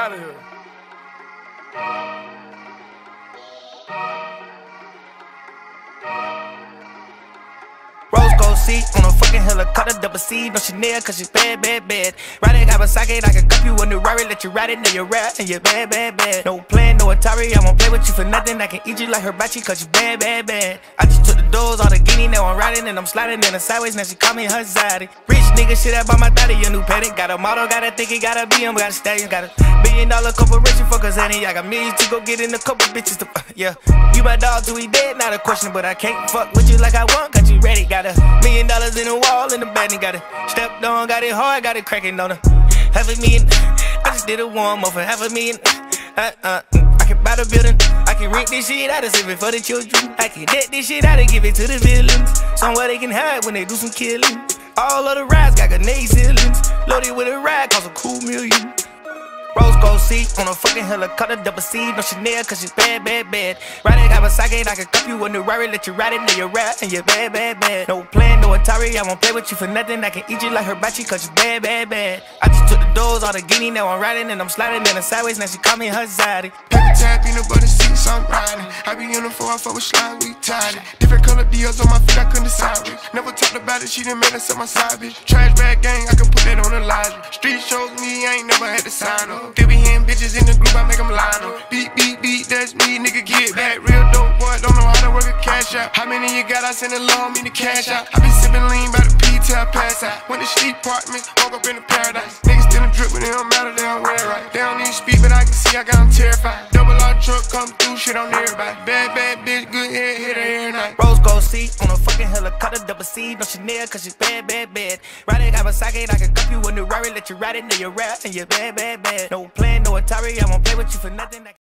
out of here. Seat on a fucking helicopter, double C, no Chanel, cause you bad, bad, bad. Riding a Kawasaki, I can cup you a new Rari, let you ride it, now you're rap, and you're bad, bad, bad. No plan, no Atari, I won't play with you for nothing, I can eat you like hibachi, cause you bad, bad, bad. I just took the doors, all the guinea, now I'm riding, and I'm sliding in the sideways, now she call me her zaddy. Rich nigga, shit, I bought my daddy a new paddock, got a model, gotta think it gotta be him, got a stallion, got a billion dollar corporation, us, any, I got millions to go get in a couple bitches to, uh, yeah. You my dog do we dead, not a question, but I can't fuck with you like I want, got you ready, got it stepped on, got it hard, got it cracking on her. Half a million, I just did a warm up for half a million. Uh, uh, I can buy the building, I can rent this shit out and save it for the children. I can let this shit out and give it to the villains. Somewhere they can hide when they do some killing. All of the rides got grenade ceilings. Loaded with a ride, cost a cool million. Seat on a fucking helicopter, double C, no Chanel, cause she's bad, bad, bad. Riding Kawasaki, I can cup you a new Rari, let you ride it, now you're rap, and you're bad, bad, bad. No plan, no Atari, I won't play with you for nothing, I can eat you like hibachi, cause you bad, bad, bad. I just took the doors, all the guinea, now I'm riding, and I'm sliding in the sideways, now she call me her zaddy. Paper tap, peanut butter seats, I'm riding. I be in the four, I fuck with slime, we tied it. Different color deals on my feet, I couldn't decide with. Never talked about it, she done made us up my side, bitch. Trash bag gang, I can put that on the line. Street shows me, I ain't never had to sign up. Group, I make them line up. Beat, beat, beat, that's me, nigga, get back. Real dope boy, don't know how to work a cash out. How many you got? I send a loan, me the cash out. I be sipping lean by the P till I pass out. Went to sleep apartment, woke up in the paradise. Niggas still in drip, but it don't matter, they don't wear right. They don't need speed, but I can see I got them terrified. Gold seat on a fucking helicopter, double C, no Chanel, cause she's bad, bad, bad. Riding Kawasaki, I can cup you a new Rari, let you ride it, now you're rap, and you're bad, bad, bad. No plan, no Atari, I won't play with you for nothing.